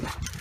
side.